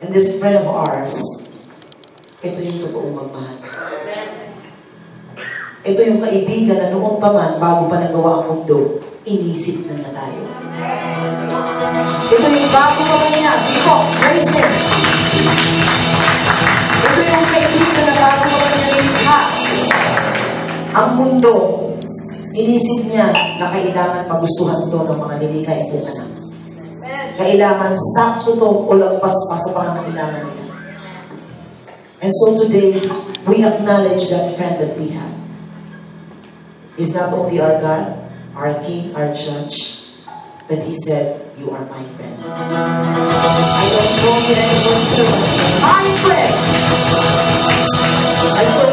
And this friend of ours, ito yung totoong magmahal. Ito yung kaibigan na noong pa man, bago pa nagawa ang mundo, inisip na niya tayo. Ito yung bago pa man niya. Sige praise Him. Ito yung kaibigan na bago pa man niya. Ang mundo, inisip niya na kailangan magustuhan to ng mga nilikha itong anak. Kailangan sakto to o lagpas pa sa pangangailangan. And so today, we acknowledge that friend that we have. He's not only our God, our King, our Judge, but He said, You are my friend. I don't know friend! And so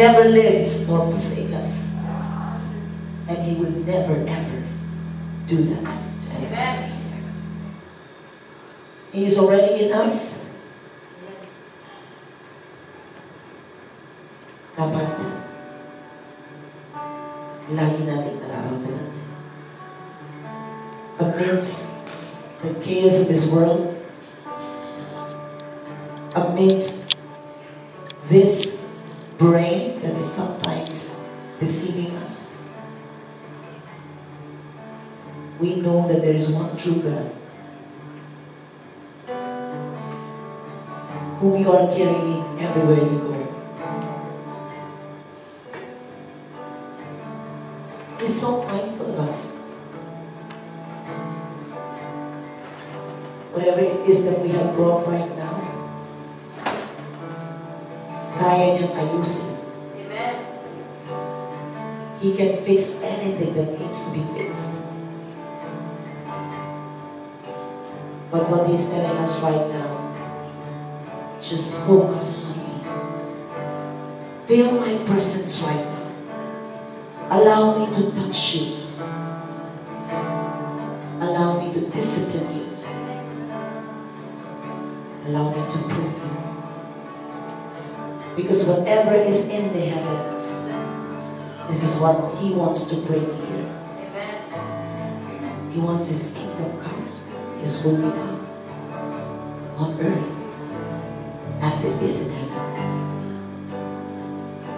never lives nor forsake us. And He will never ever do that to anyone else. He is already in us. Dapat lagi natin nararamdaman yan. Amidst the chaos of this world, amidst this brain that is sometimes deceiving us. We know that there is one true God whom you are carrying everywhere you go. He's so mindful of us. Whatever it is that we have brought right now, kaya niyang ayusin. Amen. He can fix anything that needs to be fixed. But what He's telling us right now, just focus on me. Feel my presence right now. Allow me to touch you. Allow me to discipline you. Allow me to prune you. Because whatever is in the heavens, this is what He wants to bring here. He wants His kingdom come, His will be done on earth as it is in heaven.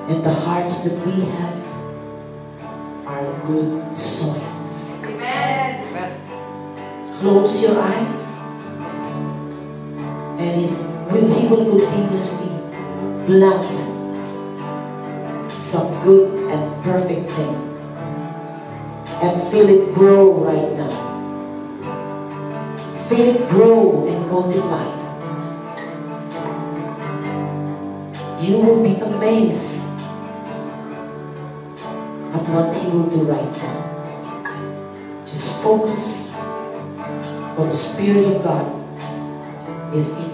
And the hearts that we have are good soils. Amen. Close your eyes, and His will He will continuously plant some good and perfect thing, and feel it grow right now. Feel it grow and multiply. You will be amazed at what He will do right now. Just focus on the Spirit of God is in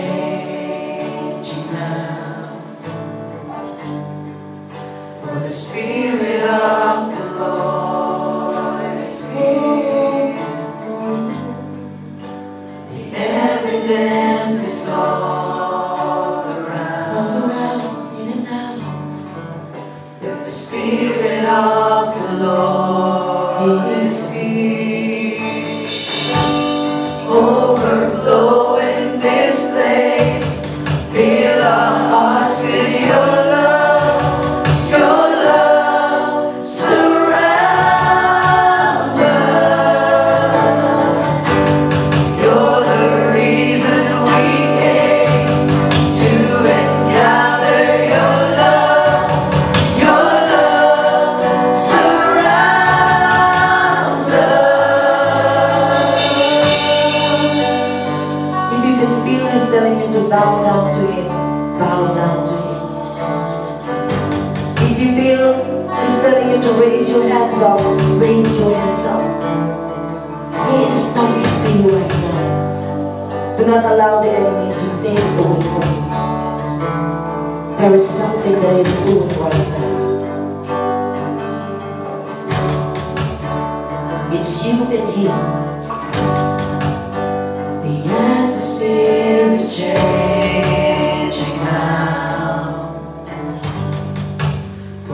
changing now. For the Spirit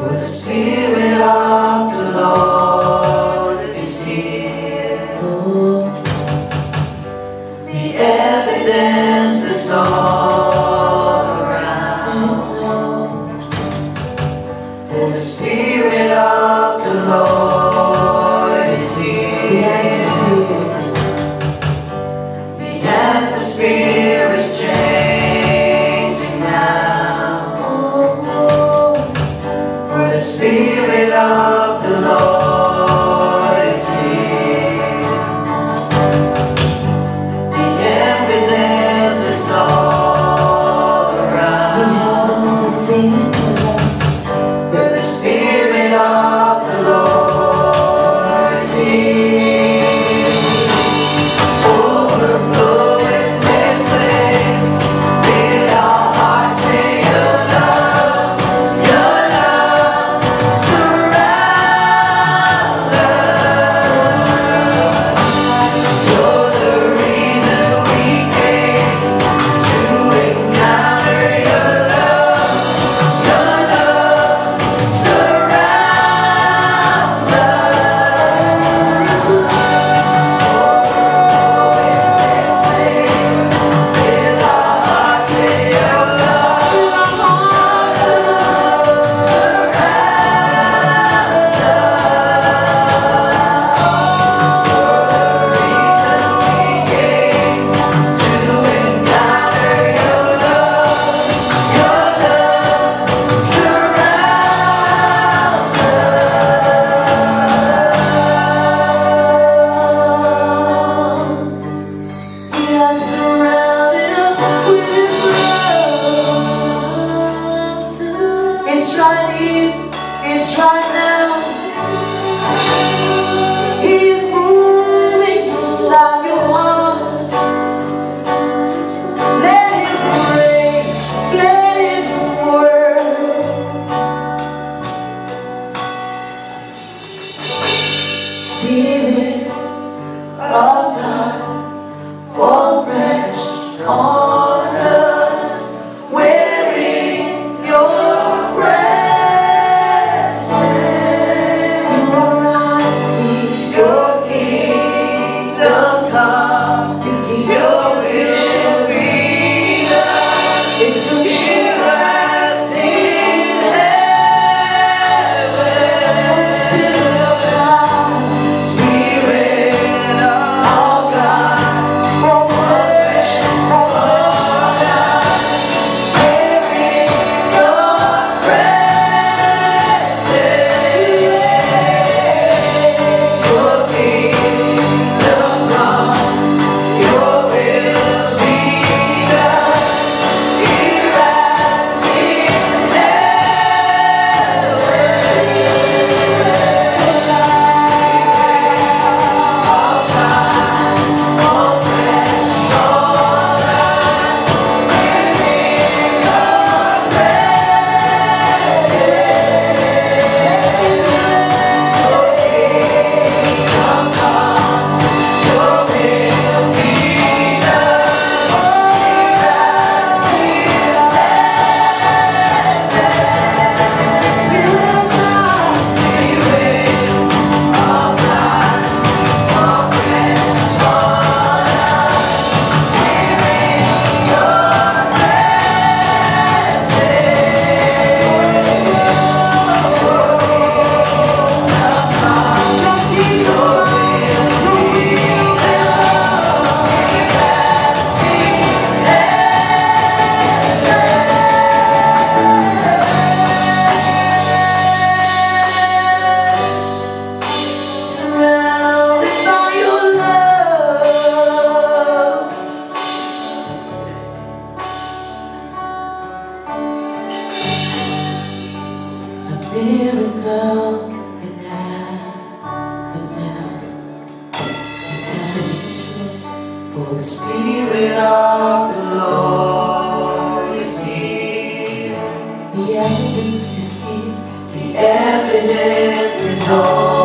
was. The evidence is here. The evidence is all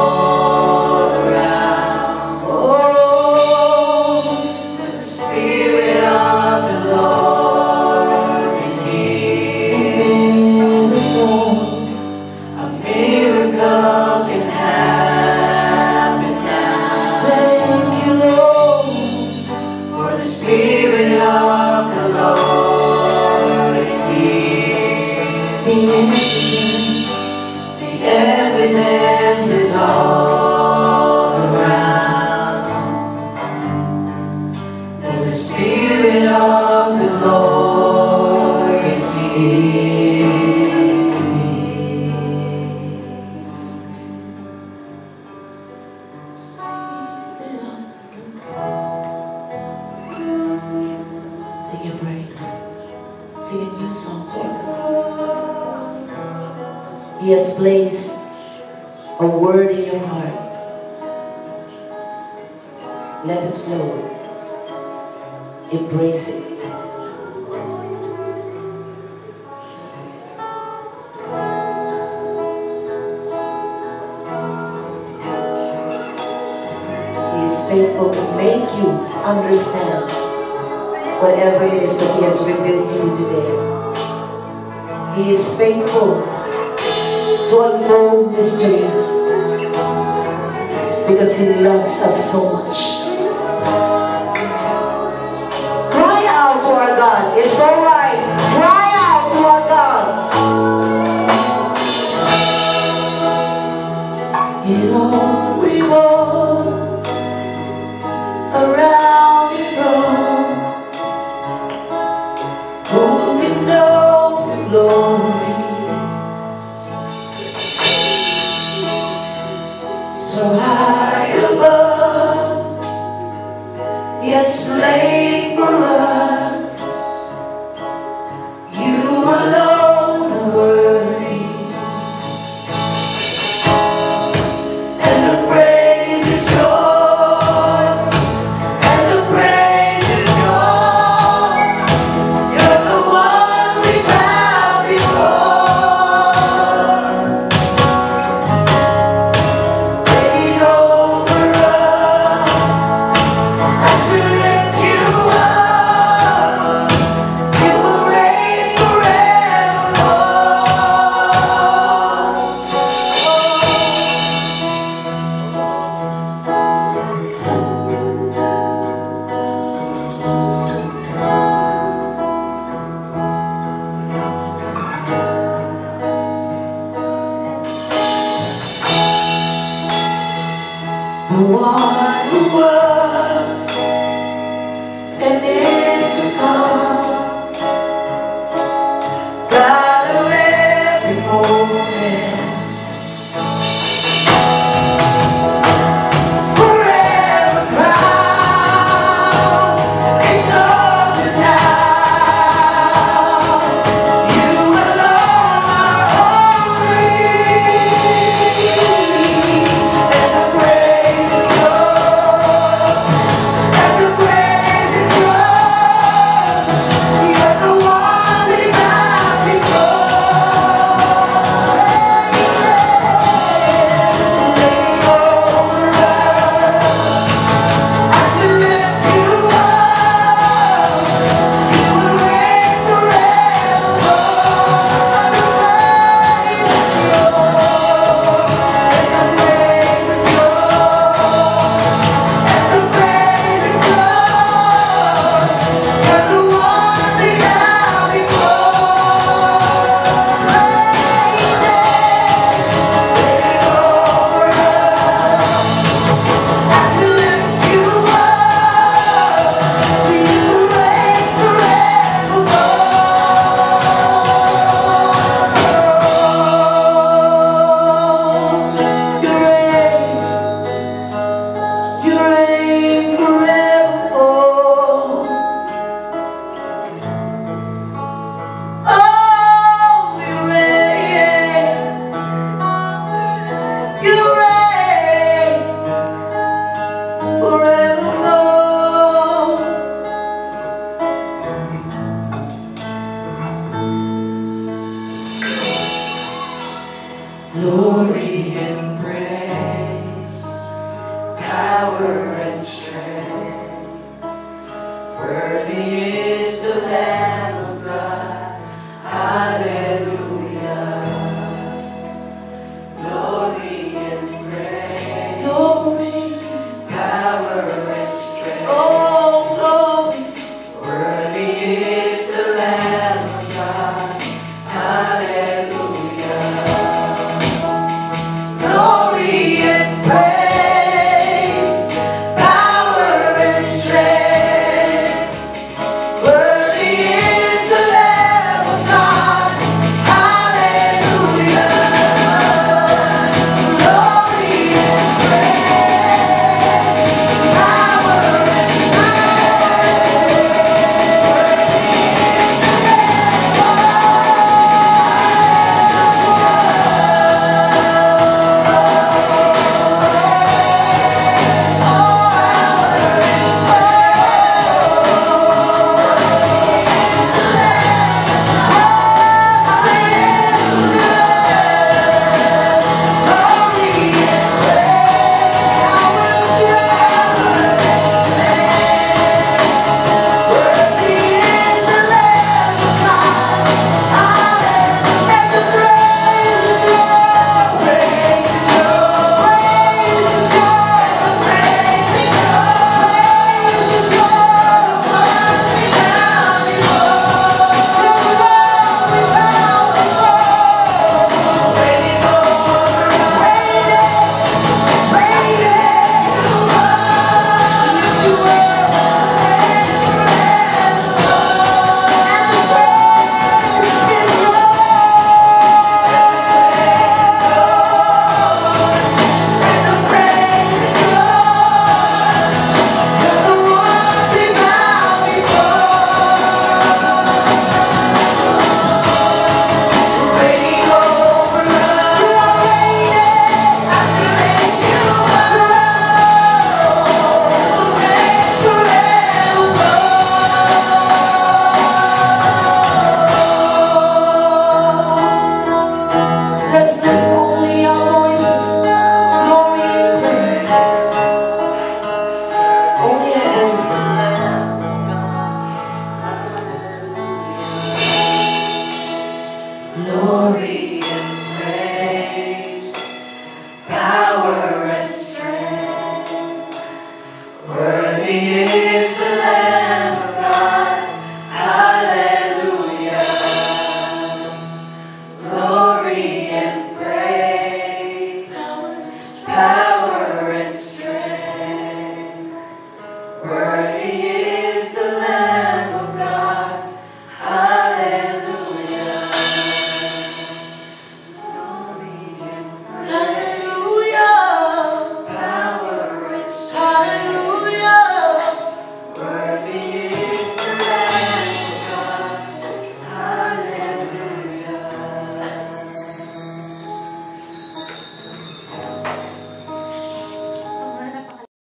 place a word in your heart. Let it flow. Embrace it. He is faithful to make you understand whatever it is that he has revealed to you today. He is faithful joyful mysteries because he loves us so much.